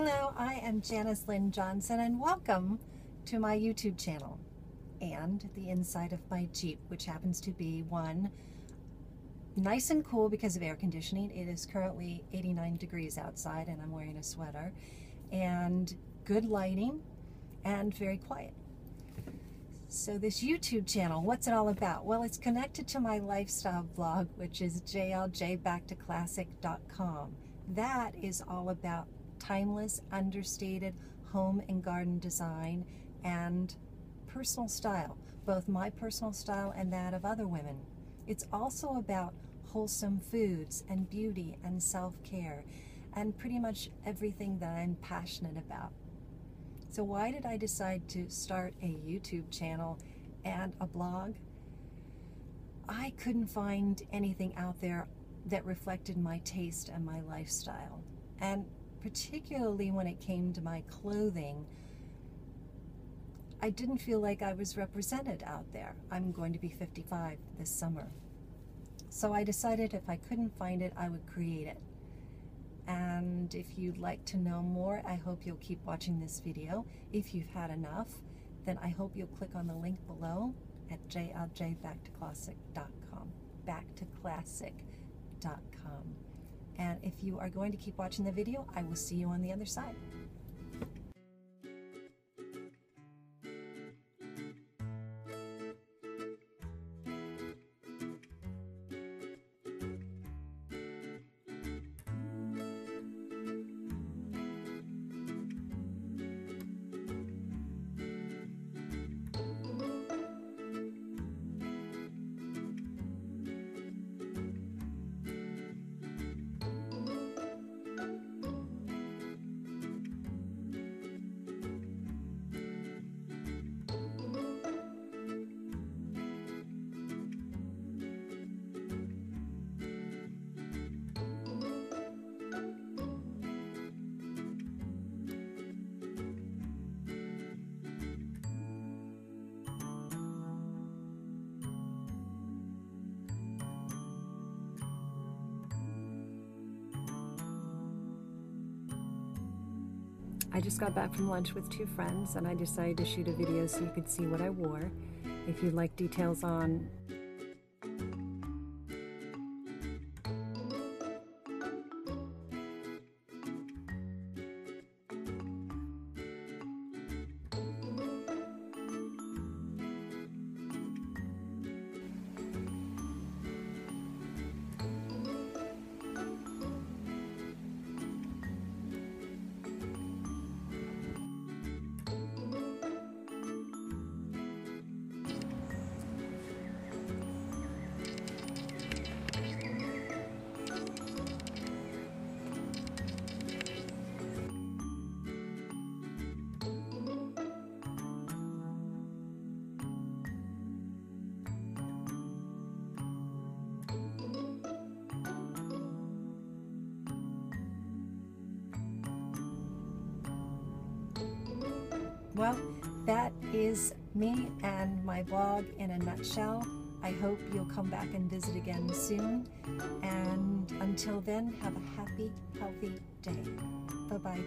Hello, I am Janis Lyn Johnson and welcome to my YouTube channel and the inside of my Jeep, which happens to be one nice and cool because of air conditioning. It is currently 89 degrees outside and I'm wearing a sweater and good lighting and very quiet. So this YouTube channel, what's it all about? Well, it's connected to my lifestyle blog, which is jljbacktoclassic.com. That is all about timeless, understated home and garden design and personal style, both my personal style and that of other women. It's also about wholesome foods and beauty and self-care and pretty much everything that I'm passionate about. So why did I decide to start a YouTube channel and a blog? I couldn't find anything out there that reflected my taste and my lifestyle. And particularly when it came to my clothing, I didn't feel like I was represented out there. I'm going to be 55 this summer. So I decided if I couldn't find it, I would create it. And if you'd like to know more, I hope you'll keep watching this video. If you've had enough, then I hope you'll click on the link below at jljbacktoclassic.com. Backtoclassic.com. And if you are going to keep watching the video, I will see you on the other side. I just got back from lunch with two friends and I decided to shoot a video so you could see what I wore. If you'd like details on Well, that is me and my blog in a nutshell. I hope you'll come back and visit again soon. And until then, have a happy, healthy day. Bye-bye.